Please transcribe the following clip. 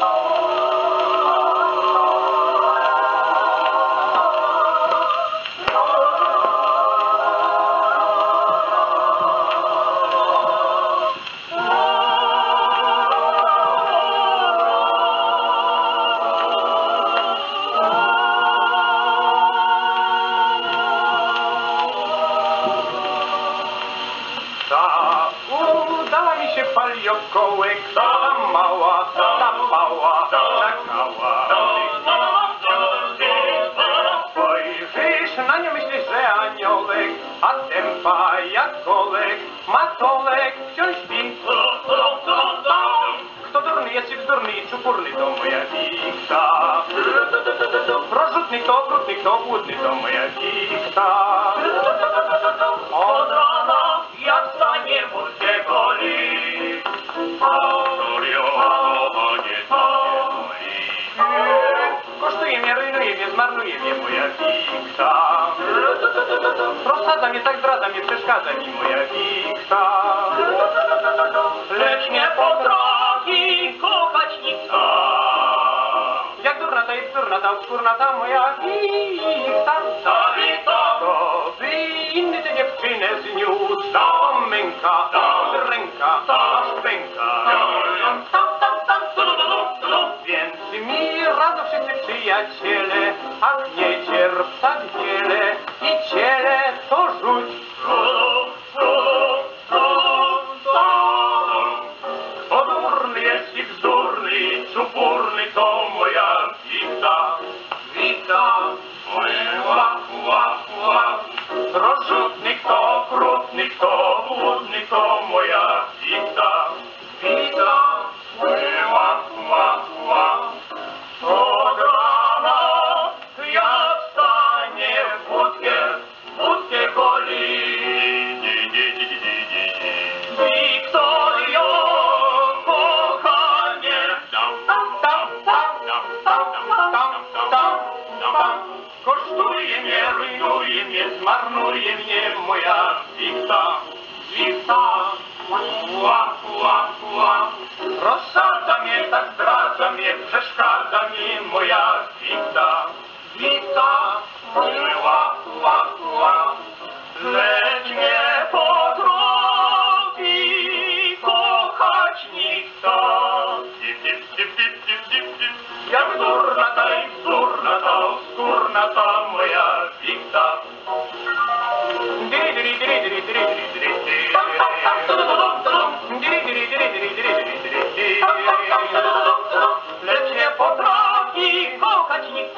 Música Ta udała mi się paliokołek, ta mała, ta mała, czekała. Spojrzysz na nią, myślisz, że aniołek, a tempa jak kolek, matolek wciąż śpi. Kto durny jest i bzdurny i czupurny, to moja wikta. Rozrzutny, kto okrutny, kto głodny, to moja wikta. Mnie, rujnuje mnie, zmarnuje mnie moja wikta. Rozsadza mnie, tak zdradza mnie, przeszkadza mi moja wikta. Lecz nie potrafi kochać nikt Jak durna ta jest durna, ta obskurna ta moja wikta. Ta wikta. To by inny tę dziewczynę zniósł. Ta męka, ta ręka, ta. Więc mi wszyscy przyjaciele, a nie cierp tak wiele i ciele to rzuć. Tam, tam, tam. Kosztuje mnie, rujnuje mnie, zmarnuje mnie moja wikta, wikta. Ła, ła, ła. Rozsadza mnie, tak zdradza mnie, przeszkadza mi moja wikta, wikta. Ła, Lecz nie potrafi kochać nikt